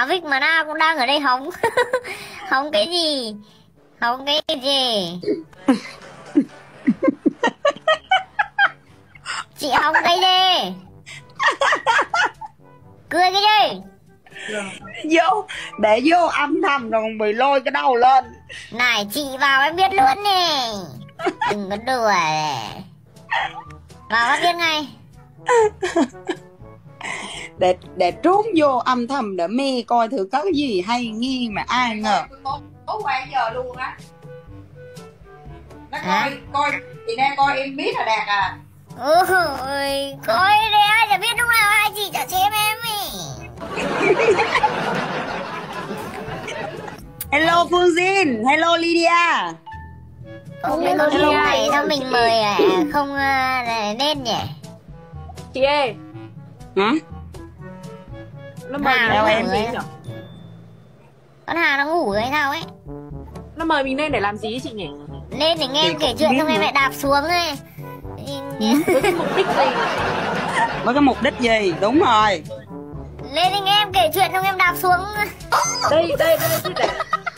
Vic mà na cũng đang ở đây hóng. Hóng cái gì? Hóng cái gì? Chị hóng cái gì? Cười cái gì? Vô để vô âm thầm rồi bị lôi cái đầu lên. Này chị vào em biết luôn nè. Đừng có đùa. Này vào em biết ngay để để trốn vô âm thầm để mê coi thử có cái gì hay nghi mà ai ngờ. tối qua giờ luôn á. Nó coi coi chị đang coi em biết là đạt à. Ôi coi đây ai chả biết lúc nào hai chị chả chém em ấy. Hello phương Jin hello Lydia. Không biết câu chuyện này sao mình mời à, không à, nên nhỉ? Chị ơi hả? Nó mời Nào, mình làm em nhỉ? con Hà nó ngủ hay sao ấy? Nó mời mình lên để làm gì chị nhỉ? Lên để nghe em kể chuyện xong em lại đạp xuống ấy. Với cái mục đích gì? Với cái mục đích gì? Đúng rồi. Lên để nghe em kể chuyện xong em đạp xuống. Đây đây đây để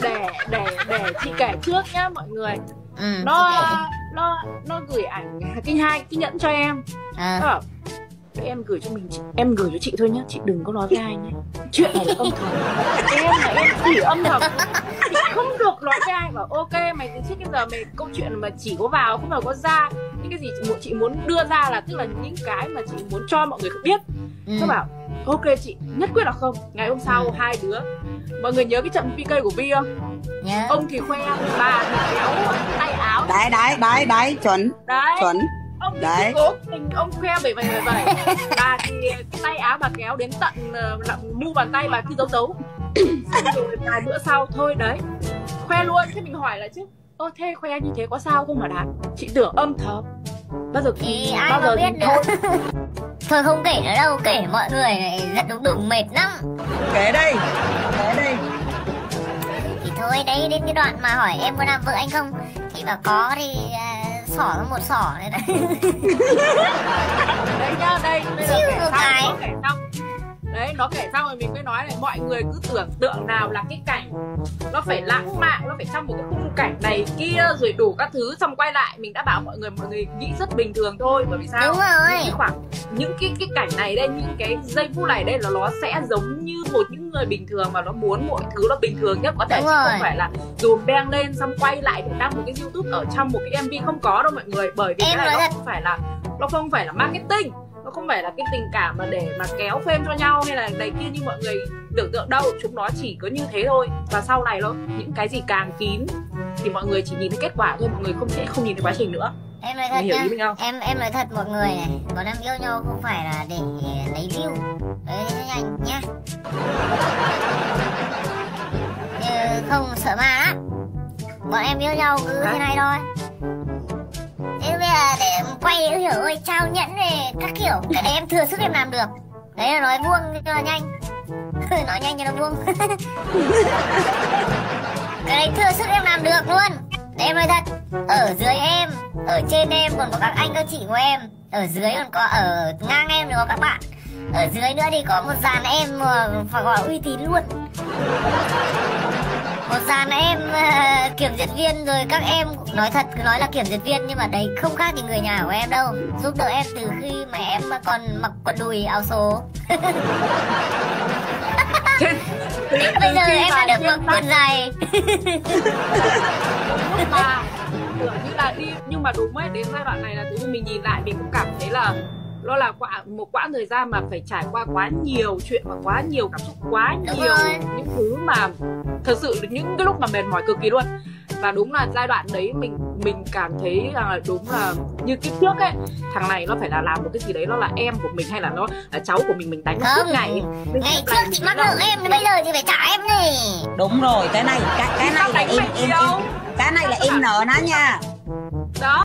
để để để chị kể trước nhá mọi người. Ừ, nó nó nó gửi ảnh cái hai cái nhẫn cho em. Ờ. bảo "Để em gửi cho mình em gửi cho chị thôi nhá chị đừng có nói với ai nhé. Chuyện này là âm thầm. Em là em chỉ âm thầm. Chị không được nói với ai bảo ok mày từ trước đến giờ mày câu chuyện mà chỉ có vào không bao có ra. Những cái gì chị muốn chị muốn đưa ra là tức là những cái mà chị muốn cho mọi người biết. Ừ. nó bảo ok chị nhất quyết là không. Ngày hôm sau hai đứa mọi người nhớ cái trận PK của Vi không? Nhớ. Ông thì khoe bà thì kéo tay áo. Đấy đấy đấy đấy chuẩn. Đấy. Chuẩn Đấy. cố tình ông khoe bảy bảy bảy bảy. Bà thì cái tay áo bà kéo đến tận ờ, lặng mu bàn tay bà cứ giấu giấu. Xong rồi vài bữa sau thôi đấy. Khoe luôn thế mình hỏi là chứ ơ thế khoe như thế có sao không hả đạt? Chị tưởng âm thầm. Bao giờ thì ai bao mà giờ biết thôi. Thôi không kể nữa đâu kể mọi người này giật đúng đúng mệt lắm. Kể đi kể đi. Thì thôi đấy đến cái đoạn mà hỏi em có làm vợ anh không? Thì bảo có thì à, xỏ ra một xỏ này đấy đấy nhá đây bây giờ Chiêu kể một xong cái. nó kể đấy nó kể xong rồi mình mới nói này mọi người cứ tưởng tượng nào là cái cảnh nó phải lãng mạn nó phải trong một cái khung cảnh này kia rồi đủ các thứ. Xong quay lại mình đã bảo mọi người mọi người nghĩ rất bình thường thôi bởi vì sao? Đúng rồi. Những cái khoảng những cái cái cảnh này đây những cái giây phút này đây là nó sẽ giống như một những người bình thường mà nó muốn mọi thứ nó bình thường nhất. Có thể chứ không phải là dùm beng lên xong quay lại để đăng một cái youtube ở trong một cái mv không có đâu mọi người bởi vì Em cái này nó thật. không phải là nó không phải là marketing nó không phải là cái tình cảm mà để mà kéo phim cho nhau hay là này kia như mọi người tưởng tượng đâu chúng nó chỉ có như thế thôi. Và sau này nó những cái gì càng kín thì mọi người chỉ nhìn thấy kết quả thôi mọi người không sẽ không nhìn thấy quá trình nữa. Em nói thật hiểu nhá. ý mình không? em em nói thật mọi người này bọn em yêu nhau không phải là để lấy view. Đấy nhanh nhá. Không sợ ma lắm bọn em yêu nhau cứ thế này thôi để quay hiểu ơi trao nhẫn này các kiểu, cái đấy em thừa sức em làm được. Đấy là nói vuông cho nó nhanh nói nhanh cho nó vuông. Cái đấy thừa sức em làm được luôn. Để em nói thật, Ở dưới em, Ở trên em còn có các anh các chị của em, Ở dưới còn có, ở ngang em nữa có các bạn, Ở dưới nữa thì có một dàn em mà phải gọi uy tín luôn. Một dàn em ờ, kiểm duyệt viên rồi các em Nói thật nói là kiểm duyệt viên Nhưng mà đấy không khác gì người nhà của em đâu. Giúp đỡ em từ khi mà em còn mặc quần đùi áo số. Bây giờ em đã được mặc quần dài. Mà tưởng như là đi nhưng mà đúng ấy đến giai đoạn này là tự nhiên mình nhìn lại mình cũng cảm thấy là nó là quả, một quãng thời gian mà phải trải qua quá nhiều chuyện và quá nhiều cảm xúc quá nhiều những thứ mà thật sự những cái lúc mà mệt mỏi cực kỳ luôn. Và đúng là giai đoạn đấy mình mình cảm thấy là đúng là như kiếp trước ấy thằng này nó phải là làm một cái gì đấy nó là em của mình hay là nó là cháu của mình mình đánh nó suốt ngày Mình Ngày trước mình mắc nợ em thì bây giờ thì phải trả em này đúng rồi cái này cái cái này là em em em cái này là em nợ nó nha. Đó